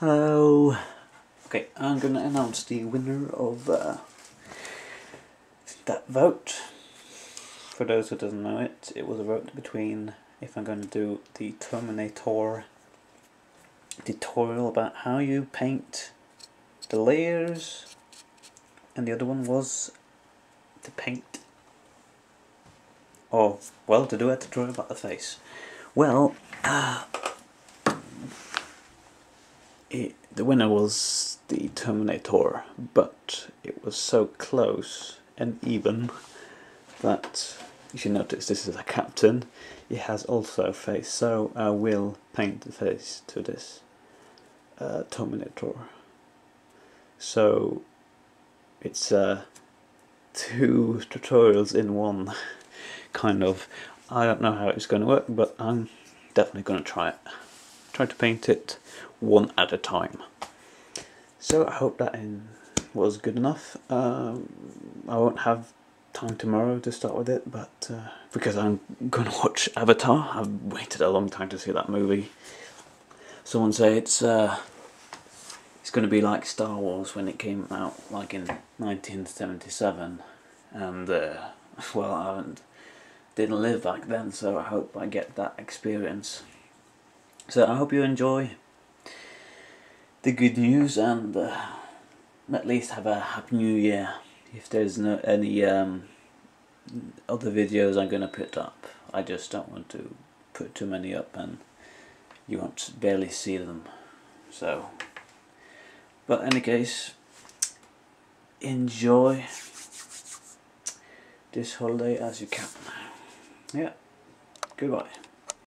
Hello. Okay, I'm going to announce the winner of uh, that vote. For those who doesn't know it, it was a vote between if I'm going to do the Terminator tutorial about how you paint the layers, and the other one was to paint, or well, to do a tutorial about the face. Well, uh, it, the winner was the Terminator, but it was so close and even that you should notice this is a captain. He has also a face, so I will paint the face to this uh, Terminator. So it's uh, two tutorials in one, kind of. I don't know how it's going to work, but I'm definitely going to try it. Try to paint it one at a time. So I hope that was good enough. Um, I won't have time tomorrow to start with it, but uh, because I'm going to watch Avatar, I've waited a long time to see that movie. Someone say it's uh, it's going to be like Star Wars when it came out, like in 1977, and uh, well, I didn't live back then, so I hope I get that experience. So I hope you enjoy the good news and uh, at least have a happy new year. If there's no any um, other videos I'm going to put up, I just don't want to put too many up and you won't barely see them. So, but in any case, enjoy this holiday as you can. Yeah, goodbye.